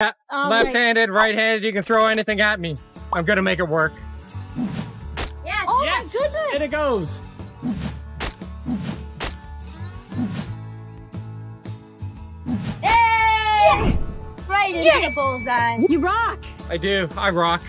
All Left-handed, right-handed, you can throw anything at me. I'm gonna make it work. Yes. Oh yes! my goodness! And it goes. Yay! Right into Yes. the bullseye. You rock. I do. I rock.